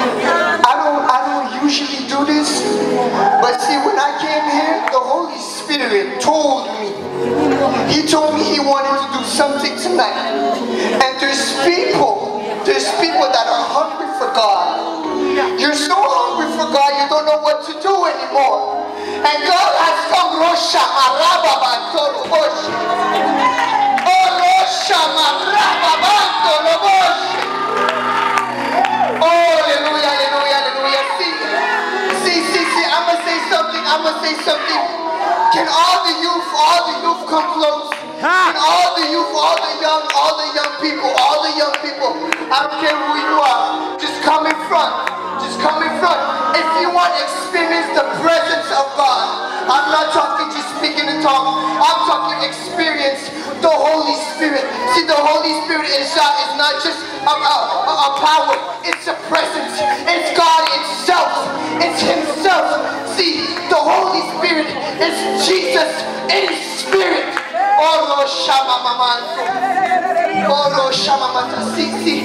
I don't, I don't usually do this, but see, when I came here, the Holy Spirit told me. He told me he wanted to do something tonight. And there's people, there's people that are hungry for God. You're so hungry for God, you don't know what to do anymore. And God has come, Russia, Araba, Bantoro, to say something. Can all the youth, all the youth come close? Can all the youth, all the young, all the young people, all the young people, I don't care who you are, just come in front. Just come in front. If you want to experience the presence of God, I'm not talking just speaking in tongues. I'm talking experience the Holy Spirit. See, the Holy Spirit is not, is not just a, a, a, power. It's a presence. It's God itself. It's Himself. See, Holy Spirit is Jesus in spirit. Oh, Shama Mamanto. Oh, Shama Mata. See, see,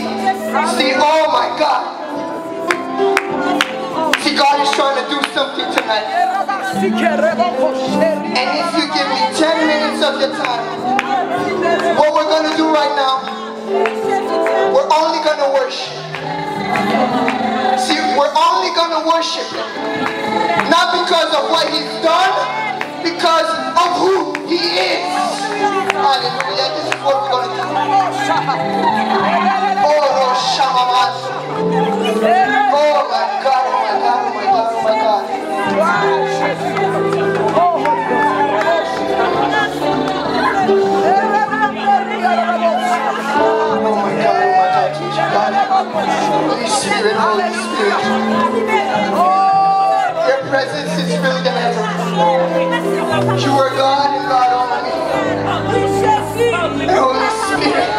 see, oh my God. See, God is trying to do something tonight. And if you give me 10 minutes of your time, what we're going to do right now, we're only going to worship. See, we're only going to worship. Not because of what He's done, because of who He is. Hallelujah. This is what we're going to do. Oh. Oh, oh my God, oh my God, oh my God, oh my God. Oh my God, oh my God, oh, teach God. Holy Spirit, Holy Spirit. Presence is really the ever. You are God and God only. And Holy Spirit,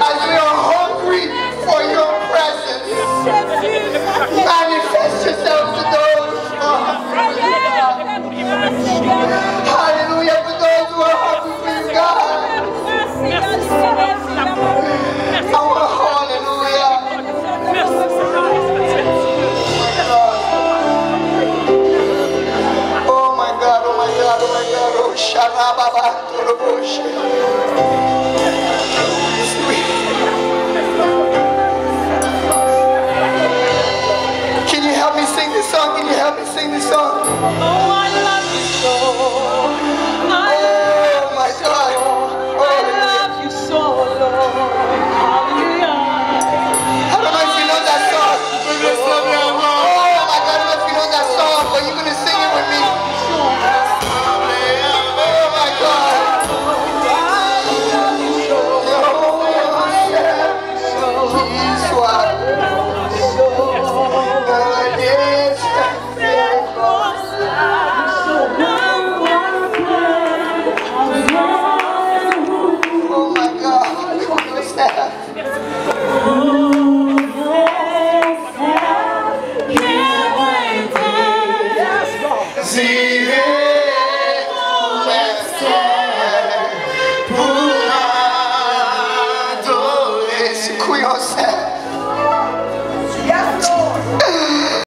as we are hungry for your presence, Can you help me sing this song? Can you help me sing this song?